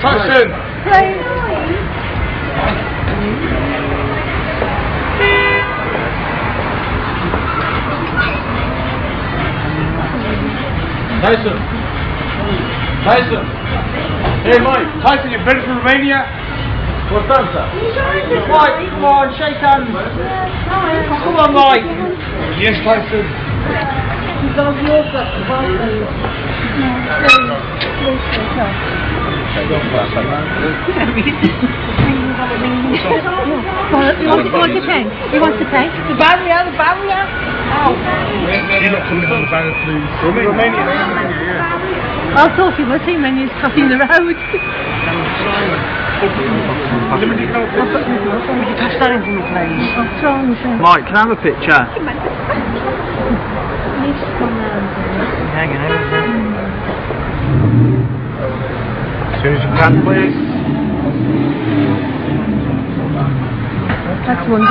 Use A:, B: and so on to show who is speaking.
A: Tyson! Tyson! Tyson! Hey Mike! Tyson, you ready for Romania? What's that, sir?
B: Mike, come on, shake hands. Come on, Mike.
A: Yes, Tyson.
C: He wants, to pay. He wants to.
B: The barrier, the barrier.
A: You're not coming on please. Romania.
C: I thought he was when he was the road.
B: Pass that in for me, please. Mike, can I have a picture? Hang on.
A: Soon as you can, please.
C: That's one.